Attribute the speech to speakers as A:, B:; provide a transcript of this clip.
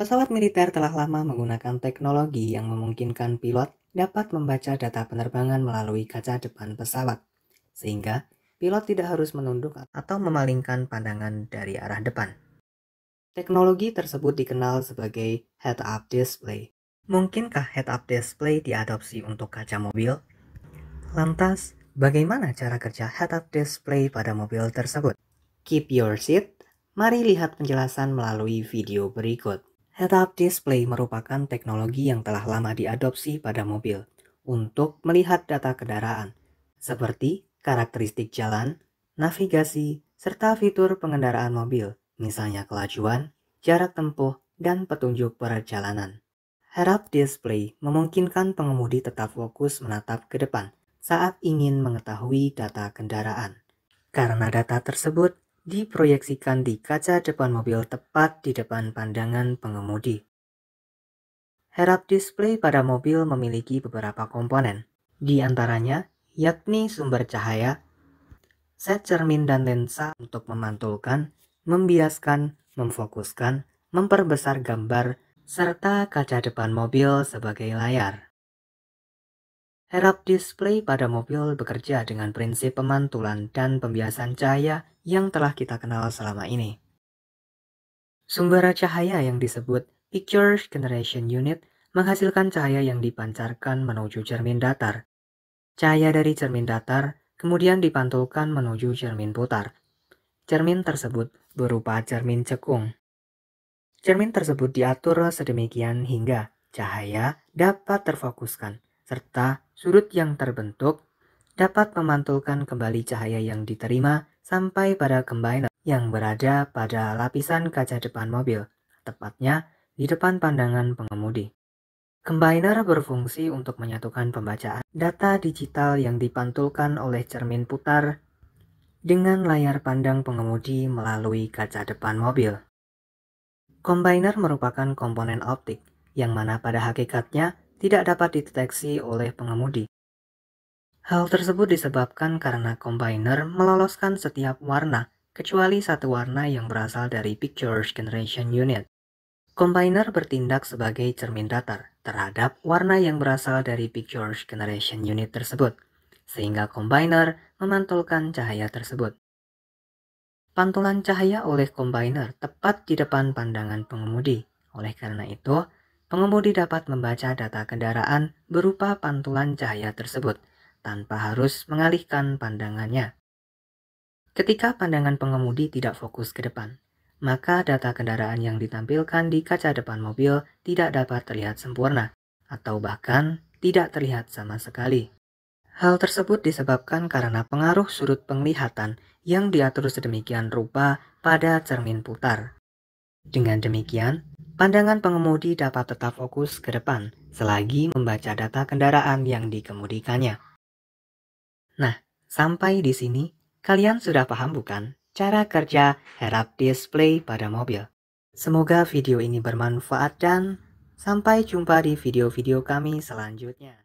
A: Pesawat militer telah lama menggunakan teknologi yang memungkinkan pilot dapat membaca data penerbangan melalui kaca depan pesawat, sehingga pilot tidak harus menunduk atau memalingkan pandangan dari arah depan. Teknologi tersebut dikenal sebagai head-up display. Mungkinkah head-up display diadopsi untuk kaca mobil? Lantas, bagaimana cara kerja head-up display pada mobil tersebut? Keep your seat. Mari lihat penjelasan melalui video berikut. Head-up display merupakan teknologi yang telah lama diadopsi pada mobil untuk melihat data kendaraan, seperti karakteristik jalan, navigasi, serta fitur pengendaraan mobil, misalnya kelajuan, jarak tempuh, dan petunjuk perjalanan. Head-up display memungkinkan pengemudi tetap fokus menatap ke depan saat ingin mengetahui data kendaraan. Karena data tersebut diproyeksikan di kaca depan mobil tepat di depan pandangan pengemudi. Head-up display pada mobil memiliki beberapa komponen, di antaranya yakni sumber cahaya, set cermin dan lensa untuk memantulkan, membiaskan, memfokuskan, memperbesar gambar, serta kaca depan mobil sebagai layar. Head-up display pada mobil bekerja dengan prinsip pemantulan dan pembiasan cahaya yang telah kita kenal selama ini. Sumber cahaya yang disebut Picture Generation Unit menghasilkan cahaya yang dipancarkan menuju cermin datar. Cahaya dari cermin datar kemudian dipantulkan menuju cermin putar. Cermin tersebut berupa cermin cekung. Cermin tersebut diatur sedemikian hingga cahaya dapat terfokuskan serta sudut yang terbentuk dapat memantulkan kembali cahaya yang diterima sampai pada combiner yang berada pada lapisan kaca depan mobil, tepatnya di depan pandangan pengemudi. Combiner berfungsi untuk menyatukan pembacaan data digital yang dipantulkan oleh cermin putar dengan layar pandang pengemudi melalui kaca depan mobil. Combiner merupakan komponen optik yang mana pada hakikatnya tidak dapat dideteksi oleh pengemudi. Hal tersebut disebabkan karena combiner meloloskan setiap warna kecuali satu warna yang berasal dari Picture Generation Unit. Combiner bertindak sebagai cermin datar terhadap warna yang berasal dari Picture Generation Unit tersebut, sehingga combiner memantulkan cahaya tersebut. Pantulan cahaya oleh combiner tepat di depan pandangan pengemudi. Oleh karena itu, pengemudi dapat membaca data kendaraan berupa pantulan cahaya tersebut tanpa harus mengalihkan pandangannya. Ketika pandangan pengemudi tidak fokus ke depan, maka data kendaraan yang ditampilkan di kaca depan mobil tidak dapat terlihat sempurna atau bahkan tidak terlihat sama sekali. Hal tersebut disebabkan karena pengaruh sudut penglihatan yang diatur sedemikian rupa pada cermin putar. Dengan demikian, Pandangan pengemudi dapat tetap fokus ke depan selagi membaca data kendaraan yang dikemudikannya. Nah, sampai di sini kalian sudah paham bukan cara kerja head-up display pada mobil? Semoga video ini bermanfaat dan sampai jumpa di video-video kami selanjutnya.